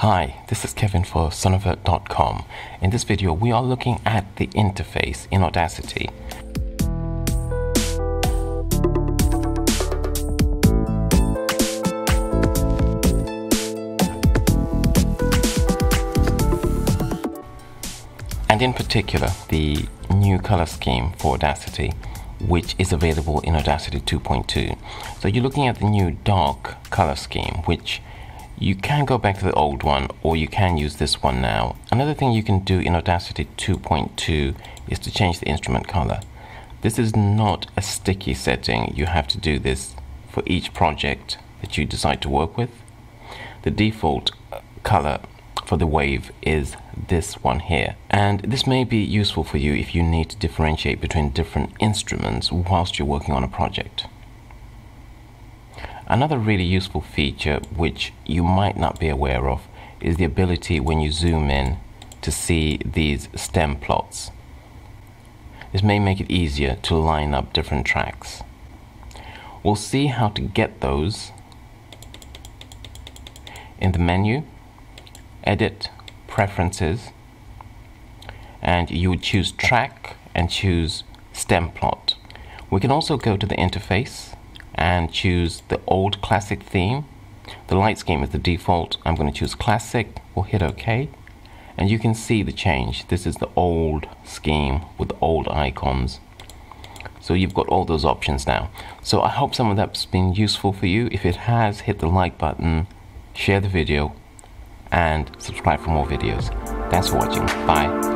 Hi, this is Kevin for Sonovert.com. In this video, we are looking at the interface in Audacity. And in particular, the new color scheme for Audacity, which is available in Audacity 2.2. So you're looking at the new dark color scheme, which you can go back to the old one or you can use this one now. Another thing you can do in Audacity 2.2 is to change the instrument color. This is not a sticky setting. You have to do this for each project that you decide to work with. The default uh, color for the wave is this one here. And this may be useful for you if you need to differentiate between different instruments whilst you're working on a project. Another really useful feature which you might not be aware of is the ability when you zoom in to see these stem plots. This may make it easier to line up different tracks. We'll see how to get those in the menu, Edit, Preferences, and you would choose Track and choose Stem Plot. We can also go to the interface and choose the old classic theme. The light scheme is the default. I'm going to choose classic. We'll hit OK. And you can see the change. This is the old scheme with the old icons. So you've got all those options now. So I hope some of that's been useful for you. If it has, hit the like button, share the video, and subscribe for more videos. Thanks for watching. Bye.